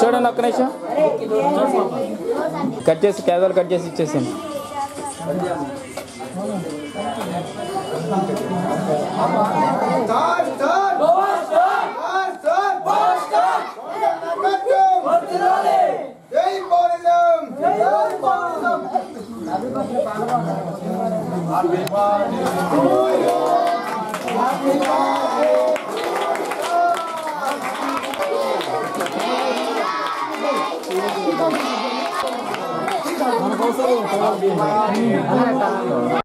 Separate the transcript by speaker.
Speaker 1: చూడండి ఒక్క నిమిషం కట్ చేసి కేదాలు కట్ చేసి ఇచ్చేసాను Happy birthday to you. しい。